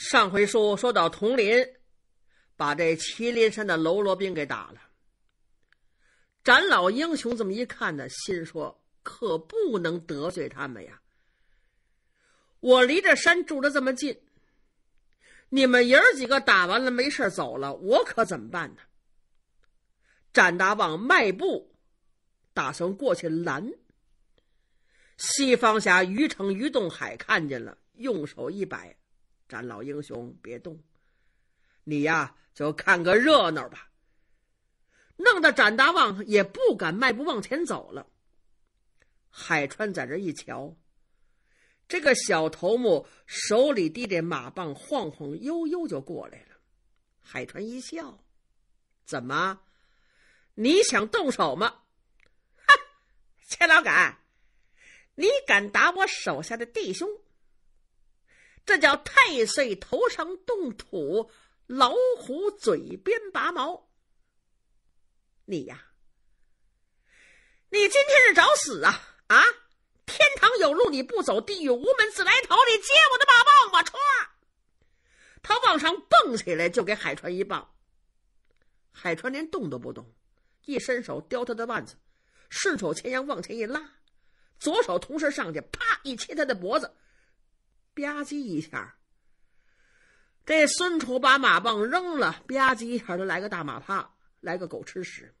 上回书说到佟林把这麒麟山的喽啰兵给打了，展老英雄这么一看呢，心说可不能得罪他们呀。我离这山住的这么近，你们爷儿几个打完了没事走了，我可怎么办呢？展大王迈步，打算过去拦。西方侠于成、于东海看见了，用手一摆：“展老英雄，别动，你呀就看个热闹吧。”弄得展大旺也不敢迈步往前走了。海川在这一瞧。这个小头目手里提着马棒，晃晃悠悠就过来了。海川一笑：“怎么，你想动手吗？”“哼，钱老杆，你敢打我手下的弟兄？这叫太岁头上动土，老虎嘴边拔毛。你呀，你今天是找死啊！啊！”天堂有路你不走，地狱无门自来投。你接我的马棒吧！歘，他往上蹦起来，就给海川一棒。海川连动都不动，一伸手叼他的腕子，顺手牵羊往前一拉，左手同时上去，啪一切他的脖子，吧唧一下。这孙楚把马棒扔了，吧唧一下就来个大马趴，来个狗吃屎。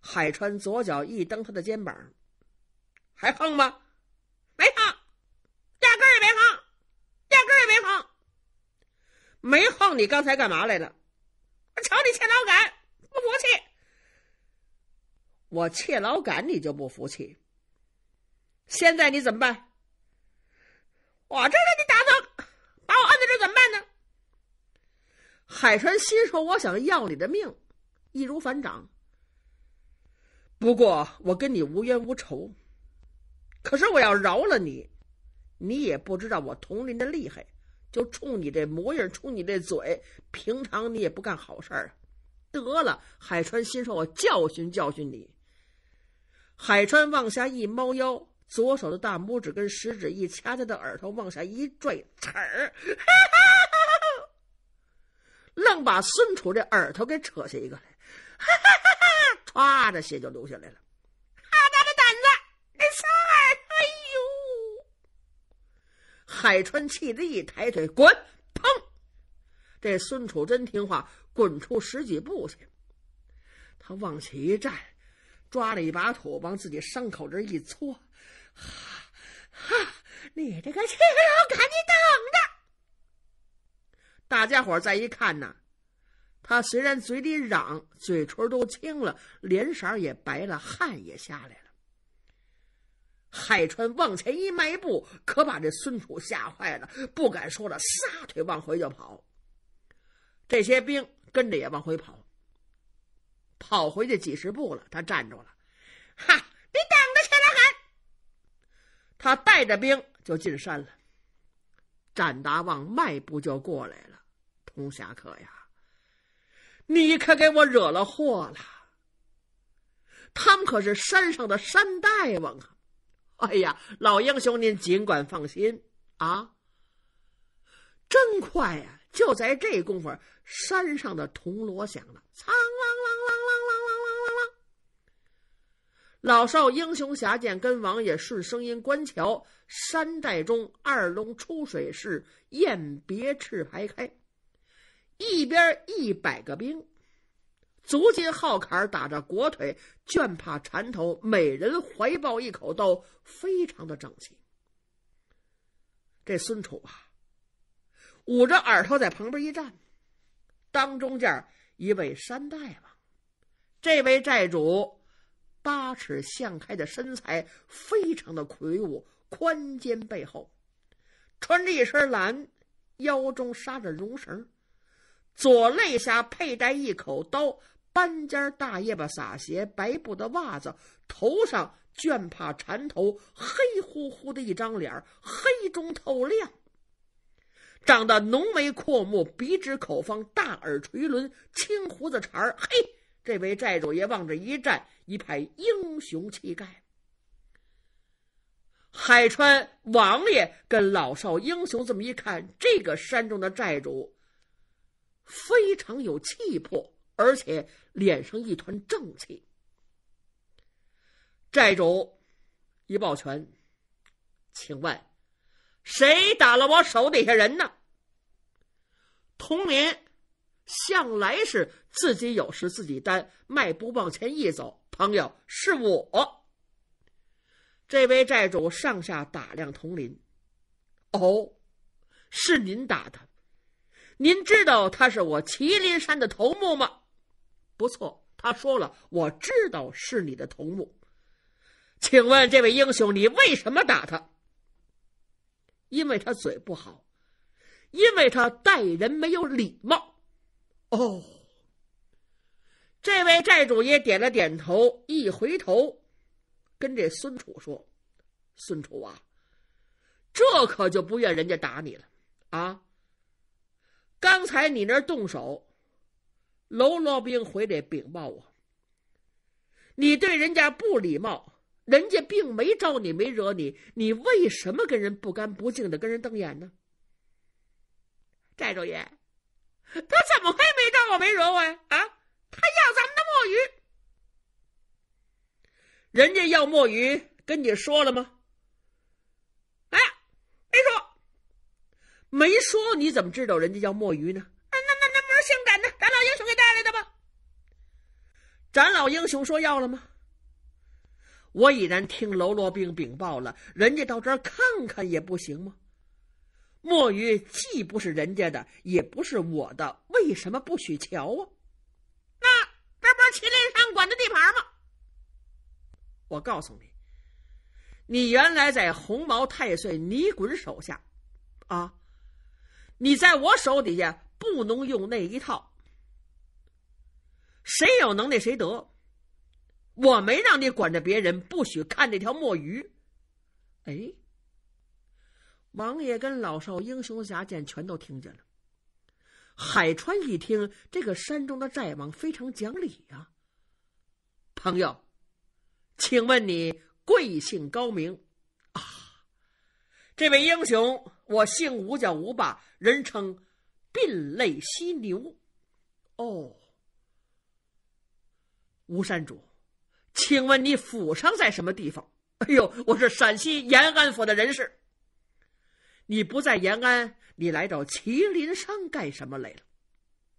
海川左脚一蹬他的肩膀。还横吗？没横，压根儿也没横，压根儿也没横。没横，你刚才干嘛来了？我瞧你欠老杆，不服气。我切老杆，你就不服气。现在你怎么办？我知道你打算把我摁在这怎么办呢？海川心说：“我想要你的命，易如反掌。不过我跟你无冤无仇。”可是我要饶了你，你也不知道我佟林的厉害，就冲你这模样，冲你这嘴，平常你也不干好事儿。得了，海川心说：“我教训教训你。”海川往下一猫腰，左手的大拇指跟食指一掐他的耳朵，往下一拽，刺儿，愣把孙楚这耳朵给扯下一个来，唰的血就流下来了。好大的胆子，你撒耳！哎呦海川气得一抬腿，滚！砰！这孙楚真听话，滚出十几步去。他往起一站，抓了一把土，往自己伤口这一搓。哈，你这个气老赶紧等着！大家伙再一看呢，他虽然嘴里嚷，嘴唇都青了，脸色也白了，汗也下来了。海川往前一迈步，可把这孙楚吓坏了，不敢说了，撒腿往回就跑。这些兵跟着也往回跑，跑回去几十步了，他站住了，哈！他带着兵就进山了。展大王迈步就过来了，童侠客呀，你可给我惹了祸了。他们可是山上的山大王啊！哎呀，老英雄，您尽管放心啊！真快呀！就在这功夫，山上的铜锣响了，苍老少英雄侠剑跟王爷顺声音观瞧，山寨中二龙出水时，雁别翅排开，一边一百个兵。足金号坎打着国腿，卷帕缠头，每人怀抱一口刀，非常的整齐。这孙楚啊，捂着耳朵在旁边一站，当中间一位山大王，这位寨主八尺向开的身材，非常的魁梧，宽肩背后，穿着一身蓝，腰中扎着绒绳，左肋下佩戴一口刀。半尖大叶巴撒鞋，白布的袜子，头上绢帕缠头，黑乎乎的一张脸，黑中透亮，长得浓眉阔目，鼻直口方，大耳垂轮，青胡子茬儿。嘿，这位寨主爷往这一站，一派英雄气概。海川王爷跟老少英雄这么一看，这个山中的寨主非常有气魄，而且脸上一团正气。寨主一抱拳，请问谁打了我手底下人呢？童年向来是自己有事自己担，迈步往前一走，朋友是我。这位寨主上下打量佟林，哦，是您打的。您知道他是我麒麟山的头目吗？不错，他说了，我知道是你的头目。请问这位英雄，你为什么打他？因为他嘴不好，因为他待人没有礼貌。哦，这位寨主也点了点头，一回头。跟这孙楚说：“孙楚啊，这可就不怨人家打你了啊！刚才你那动手，喽啰兵回来禀报我，你对人家不礼貌，人家并没招你，没惹你，你为什么跟人不干不净的跟人瞪眼呢？”寨主爷，他怎么会没招我，没惹我呀？啊，他要咱们的墨鱼。人家要墨鱼，跟你说了吗？哎，没说，没说，你怎么知道人家要墨鱼呢？那那那那不是姓展的展老英雄给带来的吗？展老英雄说要了吗？我已然听喽啰兵禀报了，人家到这儿看看也不行吗？墨鱼既不是人家的，也不是我的，为什么不许瞧啊？那这不是麒麟山管的地盘吗？我告诉你，你原来在红毛太岁尼衮手下，啊，你在我手底下不能用那一套。谁有能耐谁得，我没让你管着别人，不许看这条墨鱼。哎，王爷跟老少英雄侠剑全都听见了。海川一听，这个山中的寨王非常讲理呀，朋友。请问你贵姓高明？啊，这位英雄，我姓吴，叫吴霸，人称鬓泪犀牛。哦，吴山主，请问你府上在什么地方？哎呦，我是陕西延安府的人士。你不在延安，你来到麒麟山干什么来了？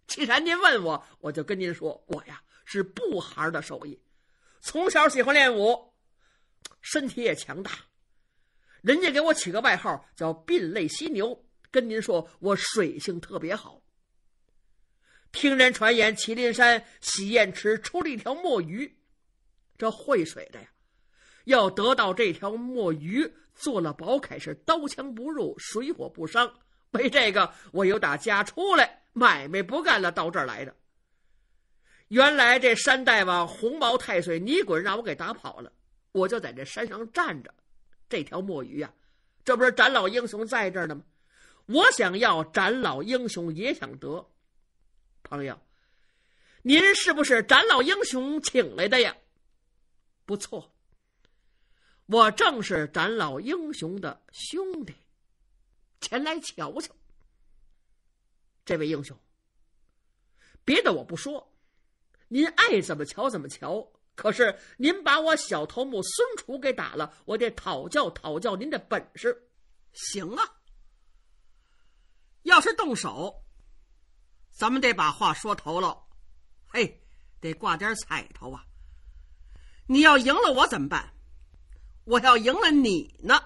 既然您问我，我就跟您说，我呀是布行的手艺。从小喜欢练武，身体也强大。人家给我起个外号叫“鬓类犀牛”，跟您说，我水性特别好。听人传言，麒麟山洗砚池出了一条墨鱼，这会水的呀，要得到这条墨鱼，做了宝铠是刀枪不入，水火不伤。为这个，我又打家出来，买卖不干了，到这儿来的。原来这山大王红毛太岁你滚让我给打跑了，我就在这山上站着。这条墨鱼呀，这不是展老英雄在这儿呢吗？我想要，展老英雄也想得。朋友，您是不是展老英雄请来的呀？不错，我正是展老英雄的兄弟，前来瞧瞧。这位英雄，别的我不说。您爱怎么瞧怎么瞧，可是您把我小头目孙楚给打了，我得讨教讨教您的本事。行啊，要是动手，咱们得把话说头喽。嘿，得挂点彩头啊！你要赢了我怎么办？我要赢了你呢？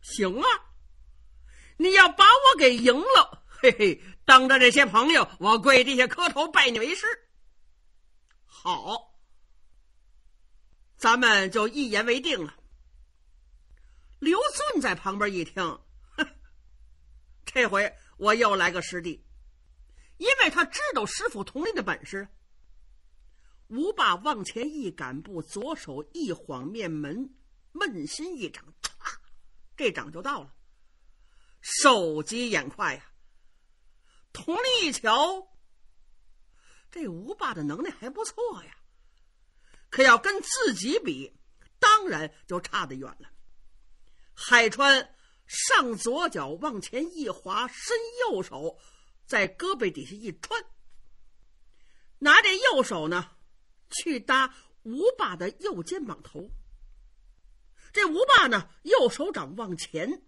行啊，你要把我给赢了，嘿嘿，当着这些朋友，我跪地下磕头拜你为师。好，咱们就一言为定了。刘俊在旁边一听，哼，这回我又来个师弟，因为他知道师傅佟林的本事。吴霸往前一赶步，左手一晃面门，闷心一掌，这掌就到了。手疾眼快呀，佟林一瞧。这吴霸的能耐还不错呀，可要跟自己比，当然就差得远了。海川上左脚往前一滑，伸右手在胳膊底下一穿，拿这右手呢去搭吴霸的右肩膀头。这吴霸呢右手掌往前，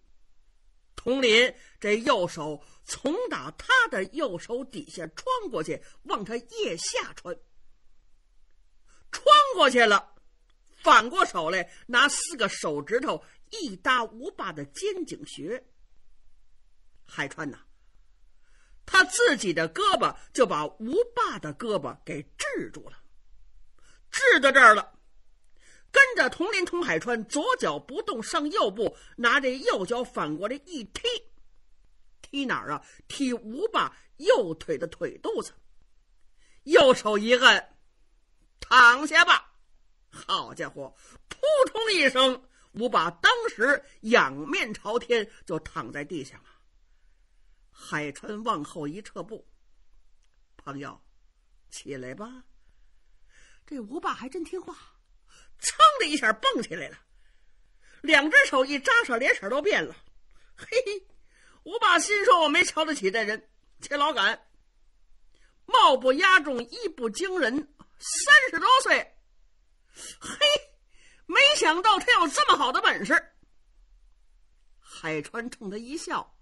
佟林这右手从打他的右手底下穿过去，往他腋下穿，穿过去了。反过手来，拿四个手指头一搭吴霸的肩颈穴。海川呐，他自己的胳膊就把吴霸的胳膊给制住了，制到这儿了。跟着佟林、佟海川左脚不动，上右步，拿这右脚反过来一踢，踢哪儿啊？踢吴霸右腿的腿肚子。右手一摁，躺下吧。好家伙！扑通一声，吴霸当时仰面朝天，就躺在地上了。海川往后一撤步，朋友，起来吧。这吴霸还真听话，噌的一下蹦起来了，两只手一扎上，脸色都变了。嘿嘿，吴霸心说：“我没瞧得起这人，这老敢，貌不压重，衣不惊人，三十多岁。”嘿，没想到他有这么好的本事。海川冲他一笑：“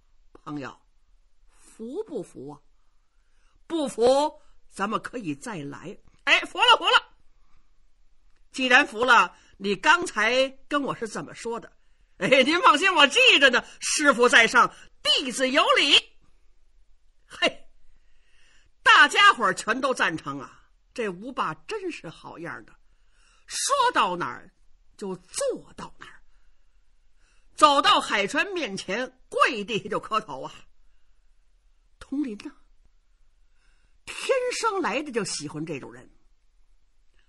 朋友，服不服啊？不服，咱们可以再来。哎，服了，服了。既然服了，你刚才跟我是怎么说的？哎，您放心，我记着呢。师傅在上，弟子有礼。嘿，大家伙全都赞成啊！这吴霸真是好样的。”说到哪儿就做到哪儿，走到海川面前，跪地下就磕头啊。佟林呢，天生来的就喜欢这种人。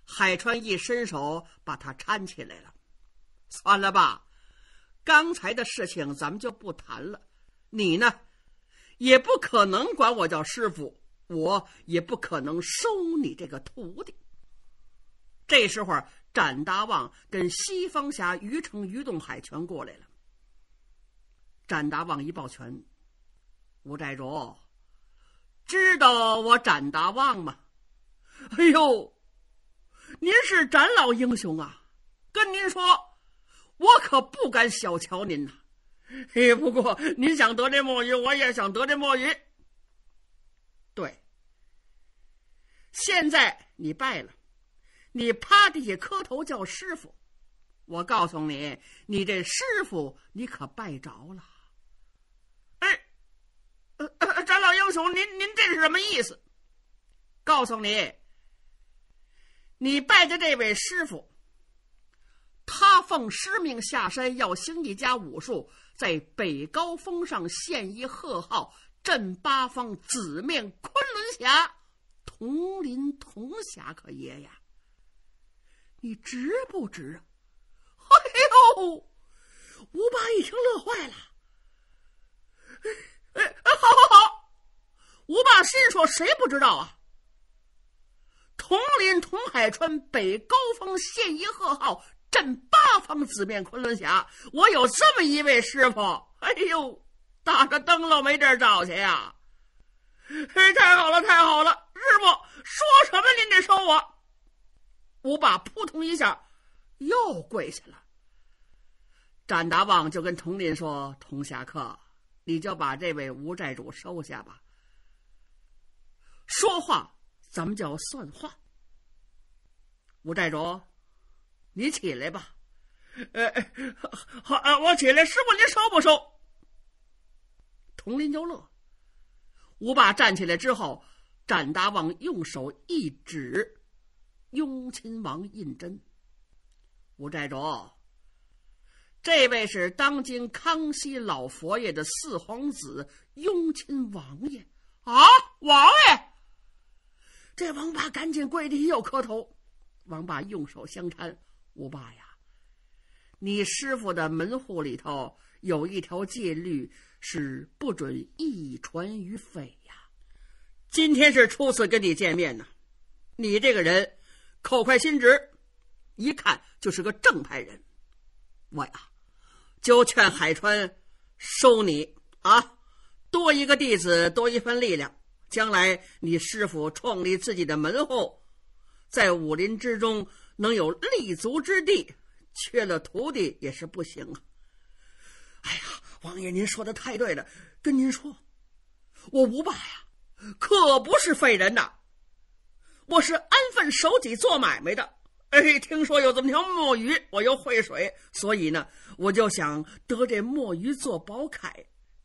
海川一伸手把他搀起来了，算了吧，刚才的事情咱们就不谈了。你呢，也不可能管我叫师傅，我也不可能收你这个徒弟。这时候，展大旺跟西方侠于成、于东海全过来了。展大旺一抱拳：“吴寨主，知道我展大旺吗？”“哎呦，您是展老英雄啊！跟您说，我可不敢小瞧您呐。嘿，不过您想得这墨鱼，我也想得这墨鱼。对，现在你败了。”你趴地下磕头叫师傅，我告诉你，你这师傅你可拜着了。哎，呃，展老英雄，您您这是什么意思？告诉你，你拜的这位师傅，他奉师命下山要兴一家武术，在北高峰上献一贺号，镇八方，紫面昆仑侠，同林同侠可爷呀。你值不值啊？哎呦！吴八一听乐坏了。哎哎，好好好！吴霸心说：“谁不知道啊？铜林铜海川北高峰现一贺号，镇八方紫面昆仑侠。我有这么一位师傅。哎呦，打着灯笼没地儿找去呀！哎，太好了，太好了！师傅说什么您得收我。”吴霸扑通一下又跪下了。展大旺就跟佟林说：“佟侠客，你就把这位吴寨主收下吧。说话咱们就要算话。吴寨主，你起来吧。呃，好，我起来。师傅，您收不收？”佟林就乐。吴霸站起来之后，展大旺用手一指。雍亲王胤禛，吴寨主，这位是当今康熙老佛爷的四皇子雍亲王爷啊！王爷，这王八赶紧跪地又磕头。王八用手相搀，吴霸呀，你师傅的门户里头有一条戒律，是不准一传于匪呀。今天是初次跟你见面呢，你这个人。口快心直，一看就是个正派人。我呀，就劝海川收你啊，多一个弟子，多一份力量。将来你师傅创立自己的门户，在武林之中能有立足之地，缺了徒弟也是不行啊。哎呀，王爷，您说的太对了。跟您说，我吴霸呀，可不是废人呐，我是安分守己做买卖的。哎，听说有这么条墨鱼，我又会水，所以呢，我就想得这墨鱼做宝铠。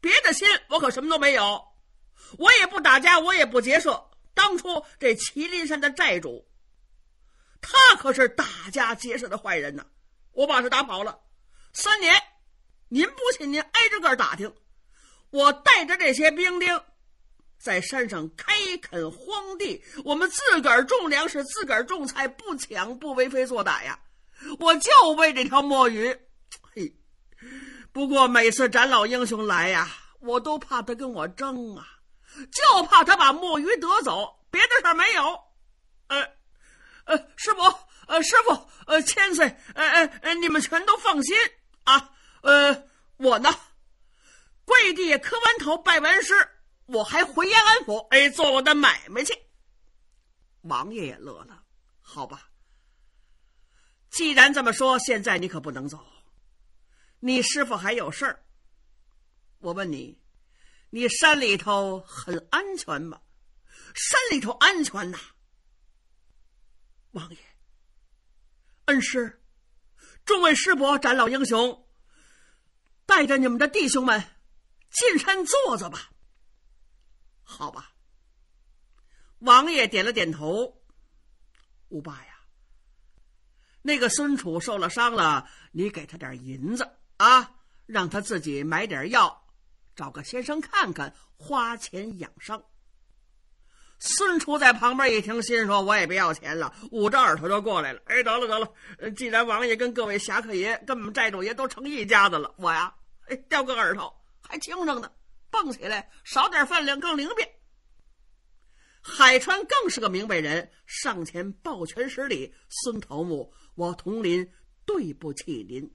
别的心我可什么都没有，我也不打架，我也不劫色。当初这麒麟山的寨主，他可是打家劫舍的坏人呐。我把他打跑了三年，您不信，您挨着个打听。我带着这些兵丁。在山上开垦荒地，我们自个儿种粮食，自个儿种菜，不抢不为非作歹呀！我就为这条墨鱼，嘿！不过每次斩老英雄来呀，我都怕他跟我争啊，就怕他把墨鱼得走，别的事儿没有。呃，师傅，呃，师傅，呃，千岁，呃，呃，呃，你们全都放心啊。呃，我呢，跪地磕完头，拜完师。我还回延安府，哎，做我的买卖去。王爷也乐了，好吧。既然这么说，现在你可不能走。你师傅还有事儿。我问你，你山里头很安全吗？山里头安全呐。王爷，恩师，众位师伯、斩老英雄，带着你们的弟兄们进山坐坐吧。好吧，王爷点了点头。吴爸呀，那个孙楚受了伤了，你给他点银子啊，让他自己买点药，找个先生看看，花钱养伤。孙楚在旁边一听，心说：“我也不要钱了，捂着耳朵就过来了。”哎，得了得了，既然王爷跟各位侠客爷、跟我们寨主爷都成一家子了，我呀，哎，掉个耳朵还轻着呢。蹦起来，少点分量更灵便。海川更是个明白人，上前抱拳施礼：“孙头目，我同林对不起您。”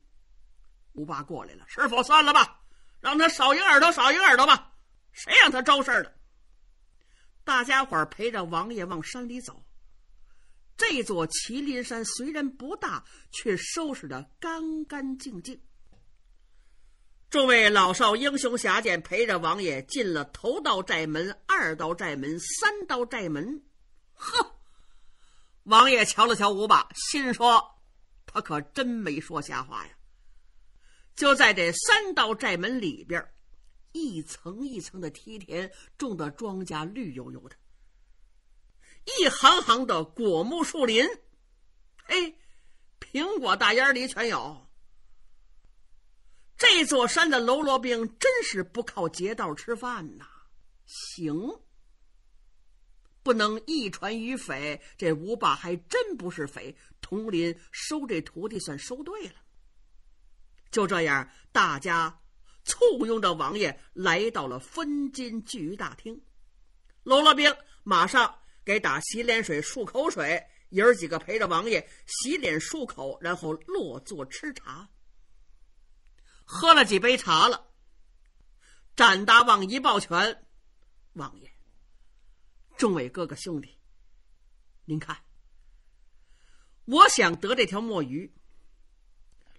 吴霸过来了，师傅算了吧，让他少一耳朵，少一耳朵吧。谁让他招事儿的？大家伙陪着王爷往山里走。这座麒麟山虽然不大，却收拾的干干净净。众位老少英雄侠剑陪着王爷进了头道寨门、二道寨门、三道寨门。呵，王爷瞧了瞧吴霸，心说：“他可真没说瞎话呀！”就在这三道寨门里边，一层一层的梯田，种的庄稼绿油油的，一行行的果木树林，嘿，苹果大烟里全有。这座山的喽啰兵真是不靠劫道吃饭呐！行，不能一传于匪。这吴霸还真不是匪，佟林收这徒弟算收对了。就这样，大家簇拥着王爷来到了分金聚鱼大厅。喽啰兵马上给打洗脸水、漱口水，爷儿几个陪着王爷洗脸漱口，然后落座吃茶。喝了几杯茶了，展大旺一抱拳：“王爷，众位哥哥兄弟，您看，我想得这条墨鱼，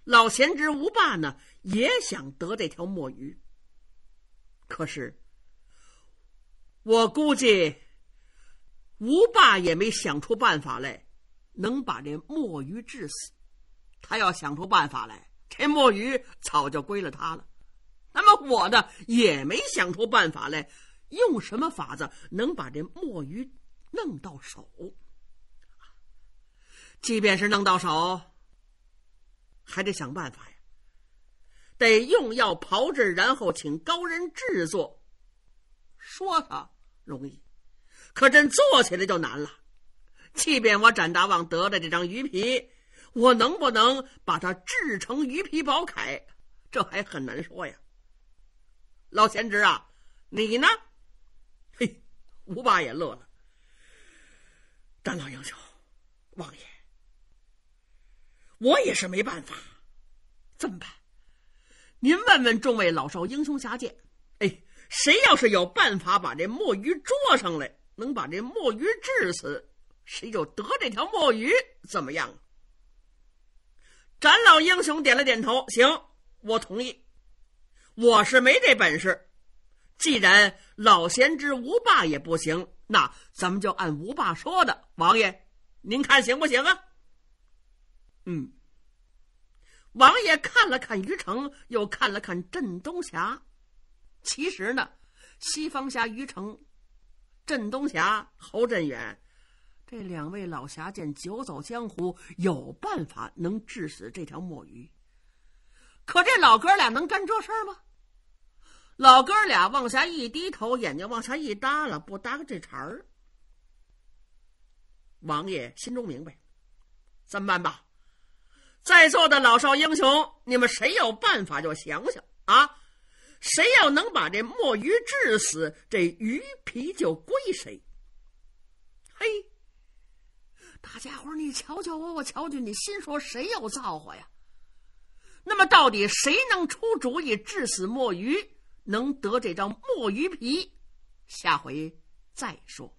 老贤侄吴霸呢也想得这条墨鱼。可是，我估计吴霸也没想出办法来，能把这墨鱼治死。他要想出办法来。”这墨鱼早就归了他了，那么我呢也没想出办法来，用什么法子能把这墨鱼弄到手？即便是弄到手，还得想办法呀，得用药炮制，然后请高人制作。说他容易，可真做起来就难了。即便我展大王得了这张鱼皮。我能不能把它制成鱼皮宝铠？这还很难说呀。老贤侄啊，你呢？嘿，吴八也乐了。展老英雄，王爷，我也是没办法。怎么办？您问问众位老少英雄侠剑，哎，谁要是有办法把这墨鱼捉上来，能把这墨鱼治死，谁就得这条墨鱼，怎么样？展老英雄点了点头，行，我同意。我是没这本事，既然老贤之吴霸也不行，那咱们就按吴霸说的，王爷，您看行不行啊？嗯。王爷看了看于成，又看了看镇东霞。其实呢，西方侠于成、镇东霞侯振远这两位老侠剑久走江湖，有办法能治死这条墨鱼。可这老哥俩能干这事儿吗？老哥俩往下一低头，眼睛往下一耷拉，不搭个这茬儿。王爷心中明白，这么办吧？在座的老少英雄，你们谁有办法就想想啊！谁要能把这墨鱼治死，这鱼皮就归谁。嘿，大家伙你瞧瞧我，我瞧瞧你，心说谁有造化呀？那么到底谁能出主意治死墨鱼，能得这张墨鱼皮？下回再说。